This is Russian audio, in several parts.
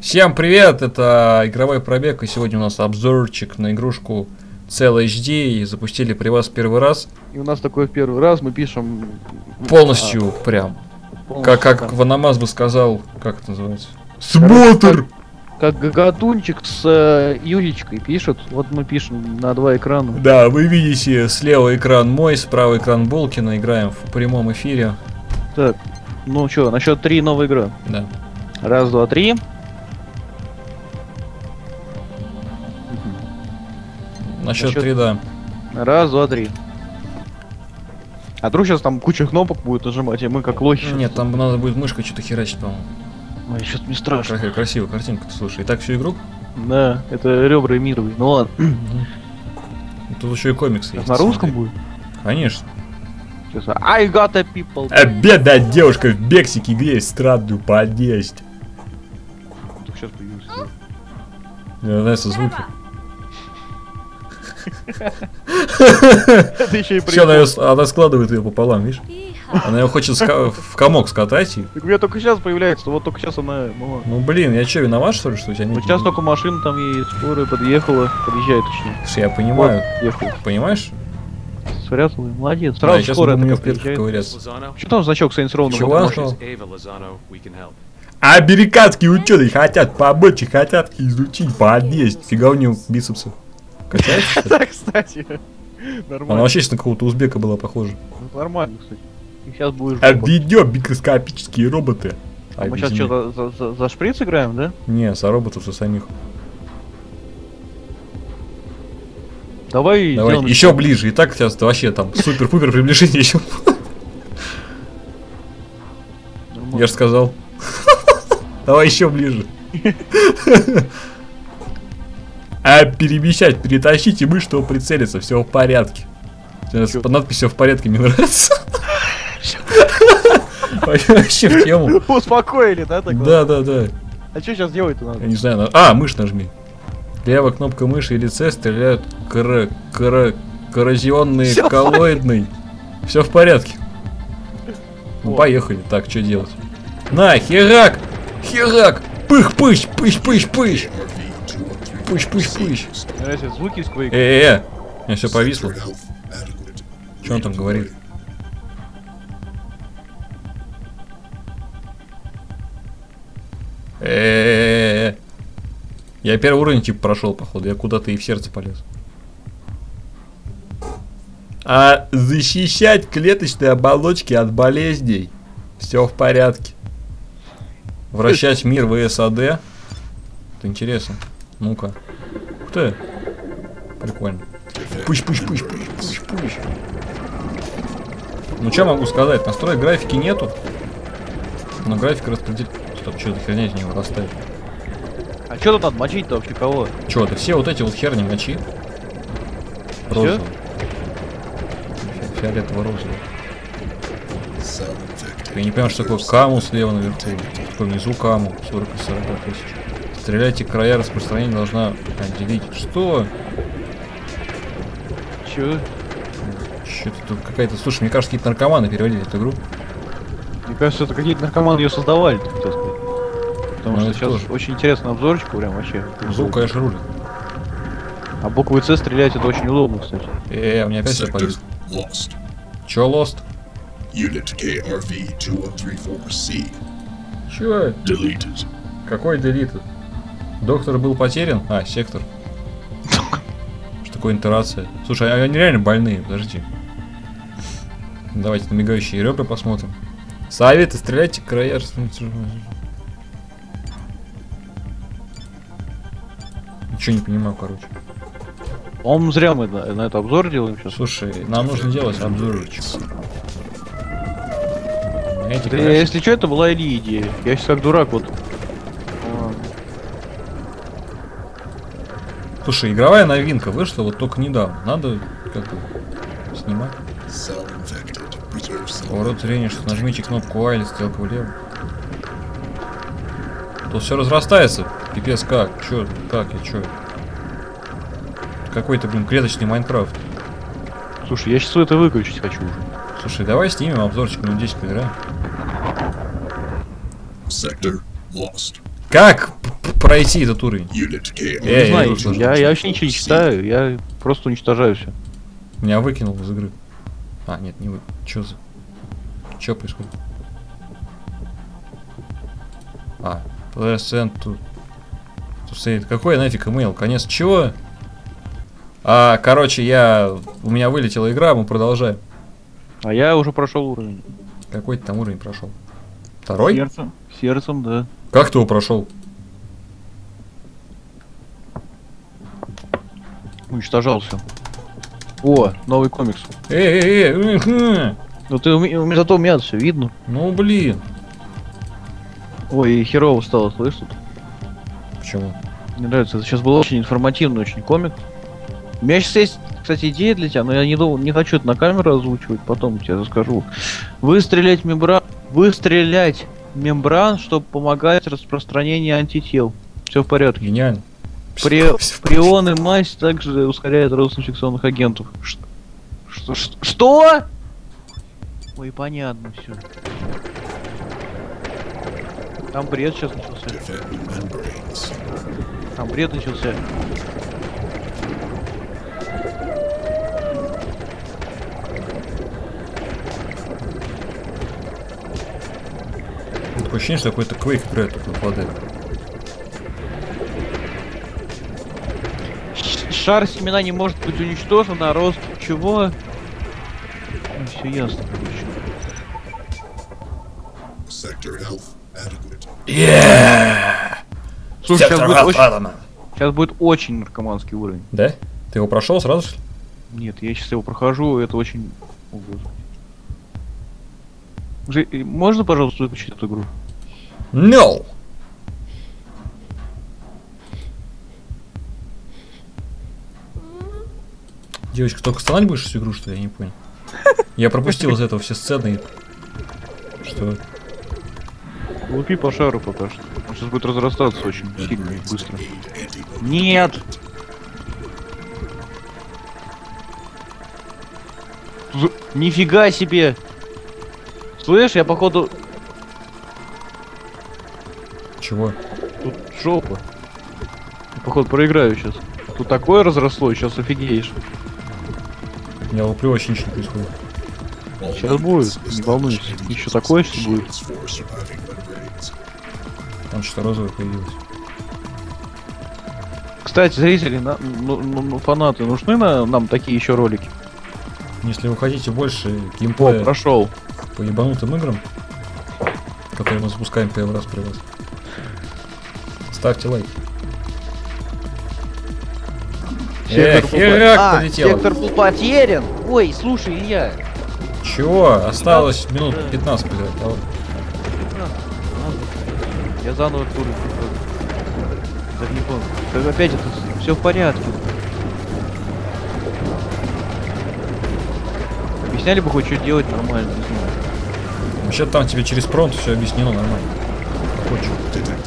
Всем привет, это игровой пробег, и сегодня у нас обзорчик на игрушку Cell HD, и запустили при вас первый раз, И у нас такой в первый раз мы пишем... полностью прям, а, полностью, как, как да. Ванамаз бы сказал, как это называется? Смотр! Как Гагатунчик с э, Юлечкой пишет. Вот мы пишем на два экрана. Да, вы видите слева экран мой, справа экран Болкина, играем в прямом эфире, Так, ну что, на счет три новая игра. да. Раз, два, три. На счет счет- 3, да. Раз, два, три. А вдруг сейчас там куча кнопок будет нажимать, и мы как лохи. Нет, там надо будет мышкой что-то херачить, по-моему. Ой, что-то мне страшно. Красивая, красивая картинка, слушай. Итак, всю игру? Да, это ребра мировые. Ну ладно. Тут еще и комиксы есть. на русском смотри. будет? Конечно. Сейчас. I got a people. Бедная девушка в Мексике греет странную подъезд. Сейчас появился. Мне нравятся звуки. Это еще и Все, она складывает ее пополам, видишь? Она ее хочет в комок скатать. И... Так у меня только сейчас появляется, вот только сейчас она... Ну блин, я что, виноват что ли, что у тебя нет? Вот сейчас только машина там едет, скорая подъехала, подъезжает точнее. Слушай, Я понимаю. Вот. Понимаешь? Спрятала, молодец. Да, Сразу сейчас скорая такая ковыряться. Что там значок Saints Row? Чего? help. Американские ученые хотят помочь и хотят изучить подъезд. Фига у нее бицепсы. Качается? Да, кстати. Она Нормально. вообще на какого-то узбека была похожа. Нормально, кстати. И сейчас будешь... Обведем микроскопические роботы. А мы сейчас что, за, за, за шприц играем, да? Не, со роботов, со самих. Давай, Давай, сделаем- еще ближе. И так сейчас вообще там супер-пупер приближение еще. Я же сказал. Давай еще ближе. А перемещать, перетащить и мы, чтобы прицелиться, все в порядке. Под надписью в порядке мне нравится. Вообще в тему. Успокоили, да? Так вот? Да, да, да. А что сейчас делать-то Я надо? не знаю. на- А, мышь нажми. Левая кнопка мыши или С стреляют кор... кор... коррозионный коллоидный. Все в порядке. Ну, поехали. Так, что делать? На, херак! Херак! Пых, пыщ, пыщ, пыщ, пыщ! Пыщ, пыщ, пыщ! Нравится звуки Quake. Э-э-э! У меня все повисло. Что он там говорит? Я первый уровень типа прошел, походу. Я куда-то и в сердце полез. А защищать клеточные оболочки от болезней. Все в порядке. Вращать мир в САД. Это интересно. Ну-ка. Ух ты. Прикольно. Пыщ, пыщ, пыщ, пыщ, пыщ, пыщ. Ну что могу сказать? Настроек графики нету. Но график распределит. Стоп, что за херня из него вырастает? А что тут надо мочить-то вообще кого? Че, ты все вот эти вот херни мочи. Розовый. Фи- Фиолетово-розовый. Я не понимаю, что такое каму слева наверху. Что такое внизу каму. 40 из 40 тысяч. Стреляйте, края распространения должна отделить. Что? Че? Что-то тут какая-то... Слушай, мне кажется, какие-то наркоманы переводили эту игру. Мне кажется, это какие-то наркоманы ее создавали, сказать. Потому Ну, что сейчас тоже. очень интересный обзорчик прям вообще. Звук, конечно, рулит. А буквы С стрелять это очень удобно, кстати. Э, у меня опять все lost. Чё lost? Unit KRV 2134C Чё? deleted. Какой делит? Доктор был потерян? А, сектор. Что такое интерация? Слушай, а они реально больные, подожди. Давайте на мигающие ребра посмотрим. Советы, стреляйте, края. Ничего не понимаю, короче. По-моему, зря мы на, на это обзор делаем сейчас. Слушай, нам нужно делать обзорчик. Эти Да, если что, это была Ильи идея. Я сейчас как дурак вот. Слушай, игровая новинка вышла вот только недавно. Надо как бы снимать. Поворот зрения, что нажмите кнопку А или стрелку влево. Тут все разрастается. Пипец как? Чё? Как? Я чё? Какой-то, блин, клеточный Майнкрафт. Слушай, я сейчас это выключить хочу уже. Слушай, давай снимем обзорчик минут 10 поиграем. Sector lost. Как пройти этот уровень? Unit KR. Э, Не знаю, я я, я вообще ничего не читаю, я просто уничтожаю все. Меня выкинул из игры. А, нет, не вы. Чё за... Чё происходит? А, present to... to save. Какой нафиг email? Конец чего? А, короче, я... У меня вылетела игра, мы продолжаем. А я уже прошел уровень. Какой ты там уровень прошел? Второй? Сердцем. Сердцем, да. Как ты его прошел? Уничтожал все. О, новый комикс. Эй, эй, эй. Ну ты у меня, зато у меня все видно. Ну блин. Ой, херово стало, слышь тут. Почему? Мне нравится. Это сейчас был очень информативный очень комик. У меня сейчас есть, кстати, идея для тебя, но я не, дум- не хочу это на камеру озвучивать, потом тебе расскажу. Выстрелять мембран... Выстрелять мембран, чтобы помогать распространению антител. Все в порядке. Гениально. При... Прион и мазь также ускоряет рост инфекционных агентов. Что? Что? Ой, понятно все. Там бред сейчас начался. Там бред начался. Такое ощущение, что какой-то квейк играет такой падает. Ш- Шар семена не может быть уничтожен, а рост чего? все ясно, Yeah! Слушай, сейчас будет, очень, сейчас будет очень наркоманский уровень. Да? Ты его прошел сразу? ли? Нет, я сейчас его прохожу, это очень... О. Же- э, Можно, пожалуйста, выключить эту игру? No! Девочка, только стонать будешь всю игру, что ли? Я не понял. Я пропустил из этого все сцены. Что? Лупи по шару пока что. Он сейчас будет разрастаться очень сильно и быстро. Нет! З- Нифига себе! Слышь, я походу... Чего? Тут жопа. Я, походу проиграю сейчас. Тут такое разросло, сейчас офигеешь. Я луплю, вообще ничего не происходит. Сейчас будет, не волнуйся. Еще такое что будет. Там что-то розовое появилось. Кстати, зрители, на- ну, ну, ну, фанаты, нужны на, нам такие еще ролики? Если вы хотите больше О, геймплея прошел. по ебанутым играм, которые мы запускаем первый раз при вас, ставьте лайк. Эх, херак а, полетела. сектор был потерян. Ой, слушай, Илья. Чего? Осталось минут 15 поиграть. Я заново прохожу. Так не помню. Так опять это все в порядке. Объясняли бы хоть что делать нормально, не знаю. Вообще там тебе через пронт все объяснено нормально. Friendly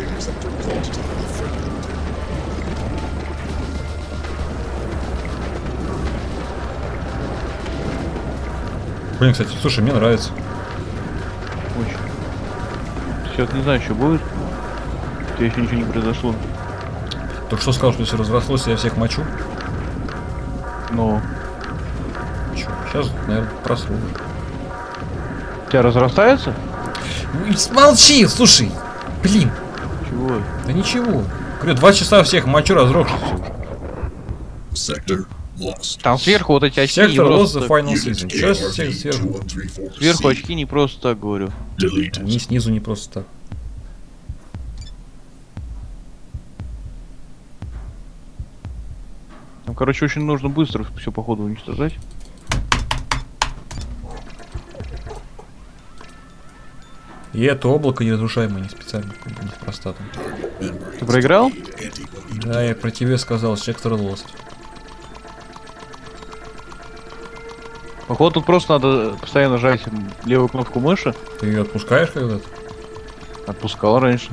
Блин, кстати, слушай, мне нравится. Очень. Сейчас не знаю, что будет. Тебя еще ничего не произошло. Только что сказал, что если разрослось, я всех мочу. Но Чё, сейчас, наверное, просру. у тебя разрастается? Молчи, слушай. Блин, Чего? да ничего. Говорю, два часа всех мочу, уже. Sector lost. Там сверху вот эти очки не Сектор Lost просто. Final Season. Чё с KRV сверху? 2134C. Сверху очки не просто так говорю. Они снизу не просто так. Короче, очень нужно быстро все походу уничтожать. И это облако неразрушаемое, не специально, неспроста там. Ты проиграл? Да, я про тебе сказал, сектор Lost. Походу тут просто надо постоянно жать левую кнопку мыши. Ты ее отпускаешь когда-то? Отпускал раньше.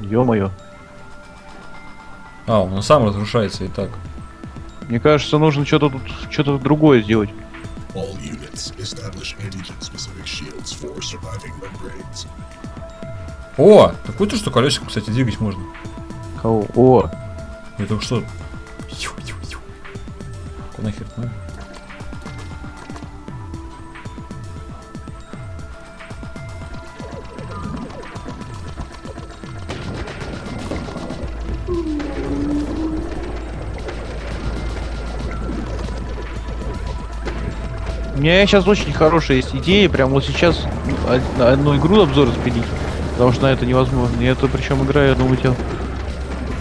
Ё-моё. А, он сам разрушается и так. Мне кажется, нужно что-то тут, что-то другое сделать. All units establish antigen-specific shields for surviving membranes. О, такое то, что колесико, кстати, двигать можно. Кого? О, Я только что... Куда нахер надо? Меня сейчас очень хорошая есть идея, прям вот сейчас одну игру обзор запилить. Потому что на это невозможно. И это причем игра, я думаю, тебя...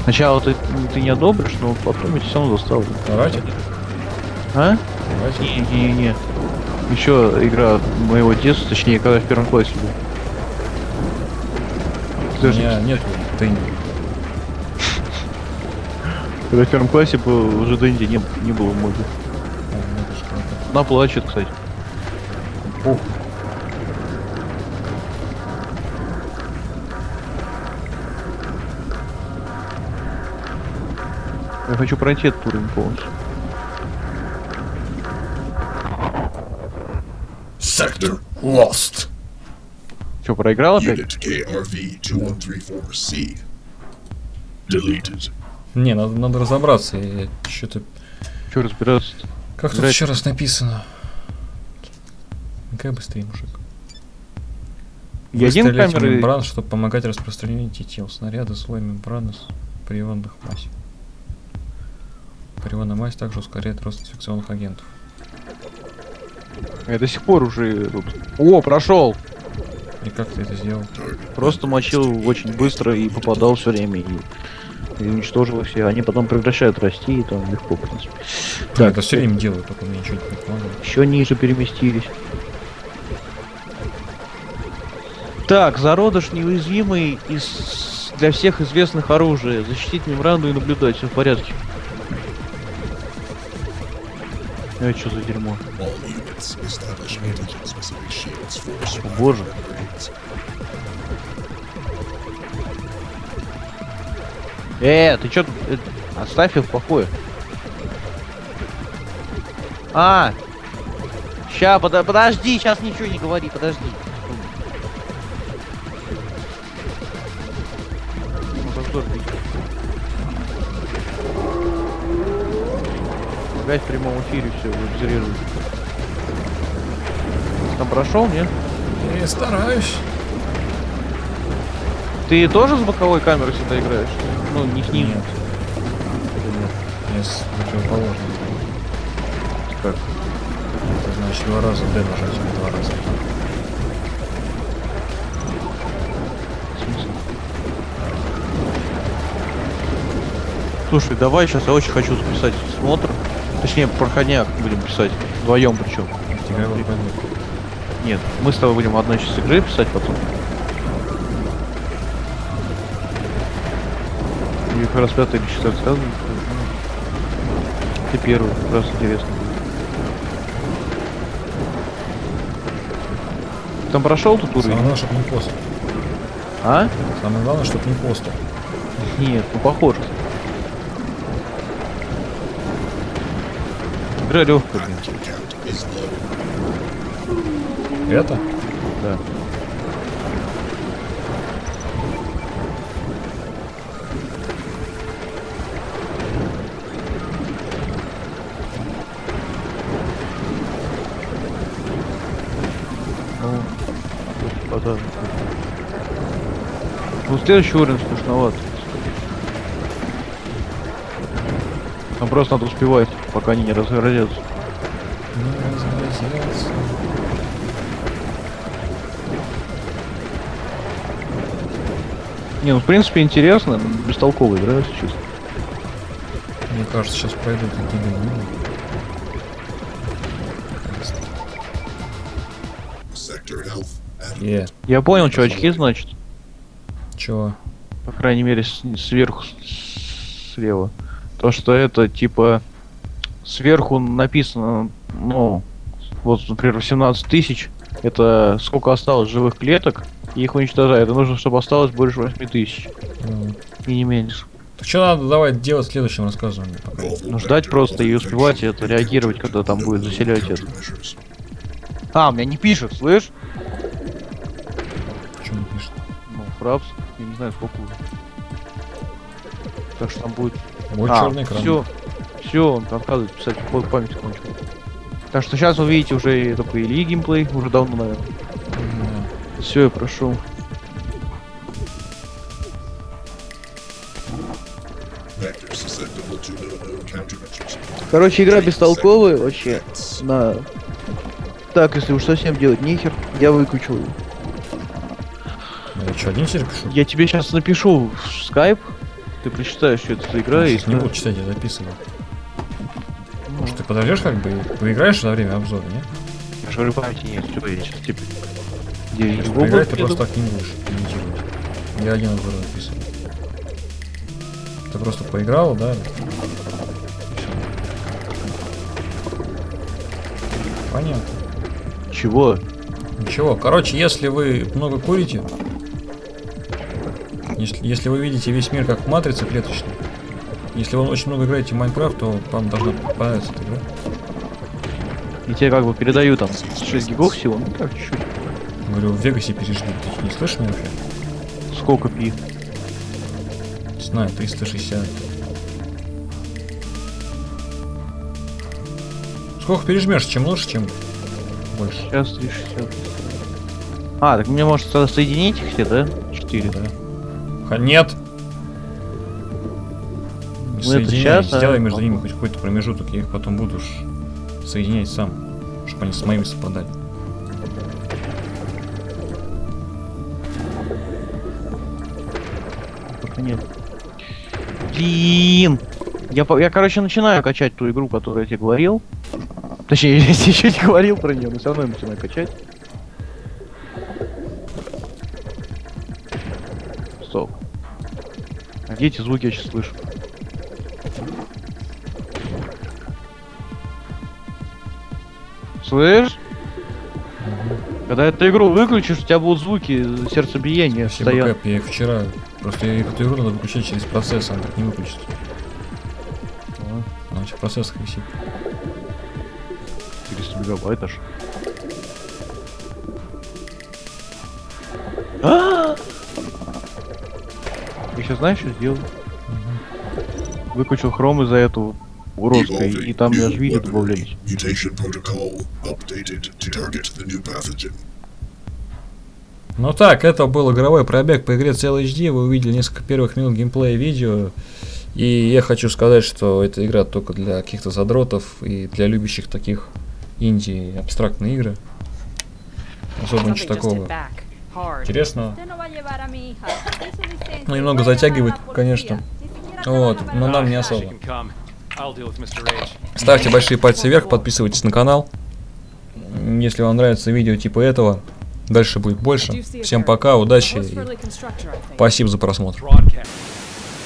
Сначала ты, ты не одобришь, но потом я тебя все равно заставлю. Давайте, А? давайте. Не-не-не. Еще игра моего детства, точнее, когда я в первом классе был. Подожди, меня нет Дэнди. когда я в первом классе был, уже Дэнди не, не было в моде. Она плачет, кстати. Ух. Я хочу пройти этот уровень полностью. Sector Lost. Что, проиграл опять? Unit KRV-2134C. Deleted. Не, надо, надо разобраться. Что-то... Что разбираться Как тут Играть. еще раз написано? Какая быстрее, мужик. Я один Выстрелить в камеры... мембран, чтобы помогать распространению тел. Снаряды, слой мембраны с приводных масс. Приводная мазь также ускоряет рост инфекционных агентов. Я до сих пор уже тут... О, прошел! И как ты это сделал? Просто мочил очень быстро и попадал все время. И, и уничтожил их все. Они потом прекращают расти, и там легко, в принципе. Так, это все время делаю, только мне ничего не помогает. Еще ниже переместились. Так, зародыш неуязвимый из для всех известных оружия. Защитить мембрану и наблюдать, все в порядке. Это что за дерьмо? Surviving боже. Э, ты чё? э, Оставь их в покое. А! Ща, пода- подожди, сейчас ничего не говори, подожди. Опять в прямом эфире все выбзирует. Там прошел, нет? Я стараюсь. Ты тоже с боковой камеры сюда играешь? Ну, не снизу. Нет. Я с противоположной. Как? Это значит два раза Д нажать, а два раза. Слушай, давай сейчас я очень хочу записать смотр. Точнее, проходняк будем писать. Вдвоем причем. Нет, мы с тобой будем одной часть игры писать потом. Или как раз пятый или четвертый сказано. Ты первый, как раз интересно. Там прошел тут Самое уровень? главное, чтобы не постер. А? Самое главное, чтобы не постер. Нет, ну похоже. Игра легкая, блин. Это? Да. Ну, следующий уровень скучноват. Там просто надо успевать, пока они не разгородятся. Не ну в принципе интересно, но бестолково игра, если честно. Мне кажется, сейчас пройдут health at Е, Я понял, что очки значит. Чё? По крайней мере, с- сверху, слева. То, что это типа сверху написано, ну, вот, например, 18 тысяч, это сколько осталось живых клеток, и их уничтожают. И нужно, чтобы осталось больше 8 тысяч, Ну, и не меньше. Что надо давай делать в следующем рассказывании? Ну, ждать просто и успевать это, реагировать, когда там будет заселять это. А, меня не пишет, слышь? Почему не пишет? Ну, фрапс, я не знаю, сколько уже. Так что там будет... Вот а, черный экран. все. Все, он отказывает писать, память кончил. Так что сейчас вы видите уже только Ильи геймплей, уже давно, наверное. Да. Все, я прошел. Короче, игра бестолковая вообще. На... Так, если уж совсем делать нехер, я выключил. его. Я что, один теперь пишу? Я тебе сейчас напишу в скайп, ты прочитаешь, что это за игра, Я и не буду читать, я записываю. Ну, Может, ты подождешь как бы поиграешь во время обзора, нет? Я же говорю, памяти нет, что я сейчас типа... Где его поиграть, ты просто так не будешь комментировать. Я один обзор записываю. Ты просто поиграл, да? Понятно. Чего? Ничего. Короче, если вы много курите, если, если вы видите весь мир как матрица клеточная, если вы очень много играете в Майнкрафт, то вам должна понравиться эта игра. И тебе как бы передаю там 6 гигов всего, ну так, чуть-чуть. Говорю, в Вегасе пережди. Ты не слышишь меня вообще? Сколько пи? Знаю, 360. Сколько пережмешь, чем лучше, чем больше. Сейчас 360. А, так мне может со- соединить их все, да? 4. Да. Ха- Нет! Не Ну, соединяй, щас, а сделай между ними хоть какой-то промежуток, я их потом буду соединять сам, чтобы они с моими совпадали. Пока нет. Блин! Я, по- я, короче, начинаю качать ту игру, которую я тебе говорил. Точнее, я тебе еще не говорил про нее, но все равно я начинаю качать. Где эти звуки я сейчас слышу? Слышь? Когда эту игру выключишь, у тебя будут звуки сердцебиения стоят. Кэп, я их вчера... Просто я эту игру надо выключать через процессор, он так не выключится. Она в процессах висит. 400 мегабайт аж. Я сейчас знаешь, что сделал? Выключил хром из-за этого уродской, и там аж New видео добавлялись. Ну так, это был игровой пробег по игре CLHD. Вы увидели несколько первых минут геймплея видео. И я хочу сказать, что эта игра только для каких-то задротов и для любящих таких инди абстрактные игры. Особо ничего такого интересного. Ну, немного затягивает, конечно. Вот, но нам не особо. Ставьте большие пальцы вверх, подписывайтесь на канал. Если вам нравится видео типа этого, дальше будет больше. Всем пока, удачи и спасибо за просмотр.